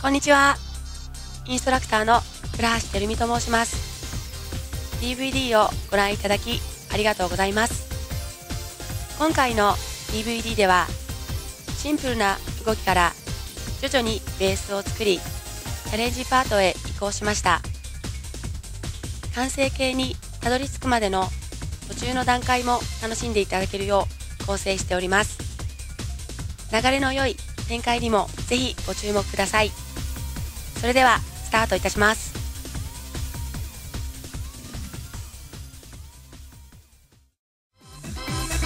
こんにちは。インストラクターの倉橋てるみと申します。DVD をご覧いただきありがとうございます。今回の DVD では、シンプルな動きから徐々にベースを作り、チャレンジパートへ移行しました。完成形にたどり着くまでの途中の段階も楽しんでいただけるよう構成しております。流れの良い展開にもぜひご注目ください。それではスタートいたします。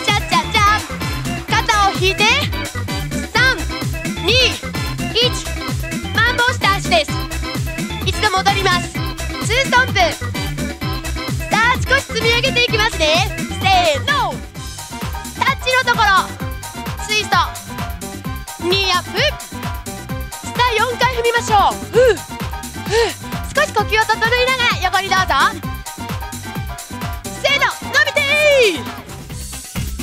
チャチャチャ肩を引いて321マンボウした足です一度戻ります2ストンプさあ少し積み上げていきますねせーのタッチのところツイストうふう少し呼吸を整えながら横にどうぞ。せーの。伸びて。ー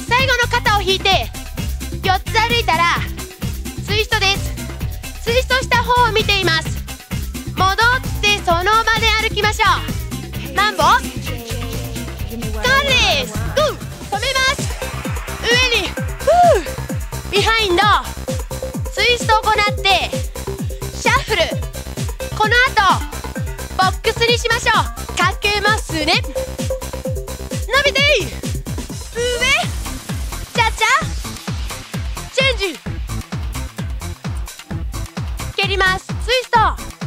最後の肩を引いて4つ歩いたらツイストですツイストした方を見ています。戻ってその場で歩きましょう。マンボカーですグー止めます上にフービハインドツイストを行って。この後ボックスにしましょう。かけますね。伸びて上。チャチャチェンジ。蹴ります。ツイスト。